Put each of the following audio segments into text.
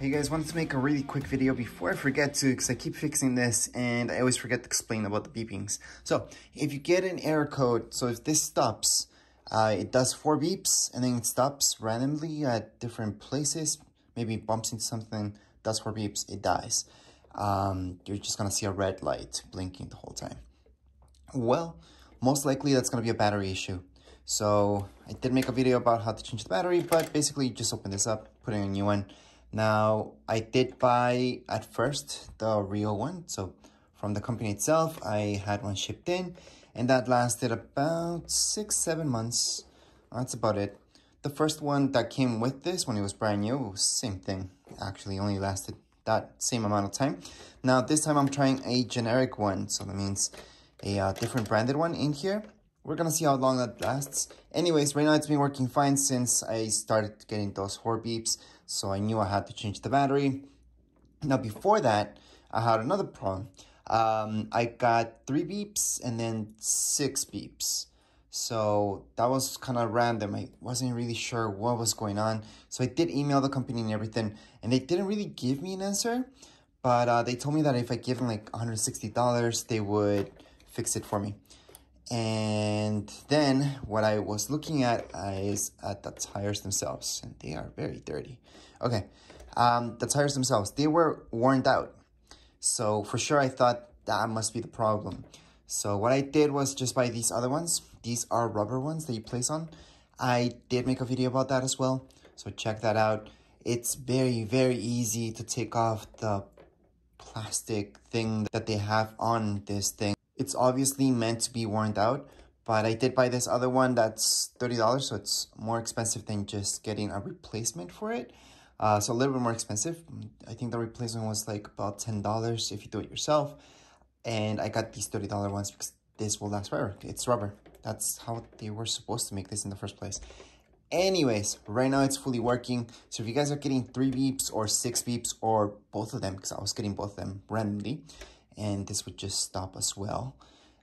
Hey guys, wanted to make a really quick video before I forget to, because I keep fixing this and I always forget to explain about the beepings. So, if you get an error code, so if this stops, uh, it does four beeps and then it stops randomly at different places, maybe bumps into something, does four beeps, it dies. Um, you're just gonna see a red light blinking the whole time. Well, most likely that's gonna be a battery issue. So, I did make a video about how to change the battery, but basically you just open this up, put in a new one, now, I did buy at first the real one. So from the company itself, I had one shipped in and that lasted about six, seven months. That's about it. The first one that came with this when it was brand new, same thing. Actually only lasted that same amount of time. Now this time I'm trying a generic one. So that means a uh, different branded one in here. We're gonna see how long that lasts. Anyways, right now it's been working fine since I started getting those four beeps. So I knew I had to change the battery. Now before that, I had another problem. Um, I got three beeps and then six beeps. So that was kind of random. I wasn't really sure what was going on. So I did email the company and everything, and they didn't really give me an answer. But uh, they told me that if I give them like $160, they would fix it for me. And then what I was looking at is at the tires themselves, and they are very dirty. Okay, um, the tires themselves, they were worn out. So for sure, I thought that must be the problem. So what I did was just buy these other ones. These are rubber ones that you place on. I did make a video about that as well. So check that out. It's very, very easy to take off the plastic thing that they have on this thing. It's obviously meant to be worn out, but I did buy this other one that's $30, so it's more expensive than just getting a replacement for it. Uh, so a little bit more expensive. I think the replacement was like about $10 if you do it yourself. And I got these $30 ones because this will last forever. It's rubber. That's how they were supposed to make this in the first place. Anyways, right now it's fully working. So if you guys are getting three beeps or six beeps or both of them, because I was getting both of them randomly, and this would just stop as well,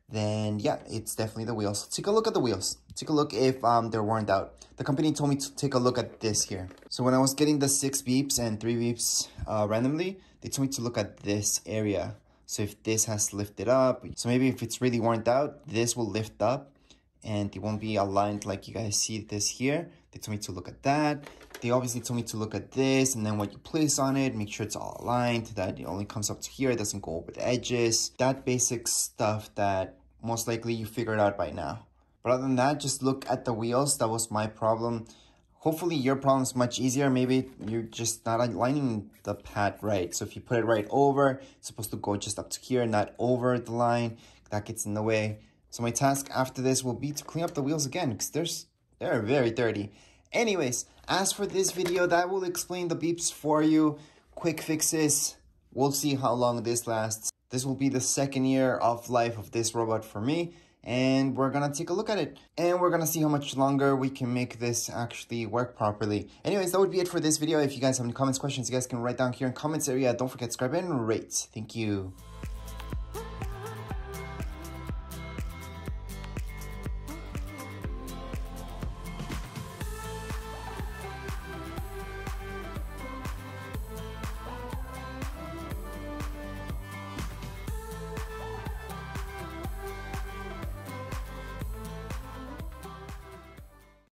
then yeah, it's definitely the wheels. Take a look at the wheels. Take a look if um, they're worn out. The company told me to take a look at this here. So when I was getting the six beeps and three beeps uh, randomly, they told me to look at this area. So if this has lifted up, so maybe if it's really worn out, this will lift up and it won't be aligned like you guys see this here. They told me to look at that. They obviously told me to look at this and then what you place on it, make sure it's all aligned, that it only comes up to here, it doesn't go over the edges. That basic stuff that most likely you figured out by now. But other than that, just look at the wheels. That was my problem. Hopefully your problem is much easier. Maybe you're just not aligning the pad right. So if you put it right over, it's supposed to go just up to here, not over the line. That gets in the way. So my task after this will be to clean up the wheels again because there's they're very dirty. Anyways, as for this video, that will explain the beeps for you. Quick fixes. We'll see how long this lasts. This will be the second year of life of this robot for me. And we're gonna take a look at it. And we're gonna see how much longer we can make this actually work properly. Anyways, that would be it for this video. If you guys have any comments, questions, you guys can write down here in comments area. Don't forget to subscribe and rate. Thank you.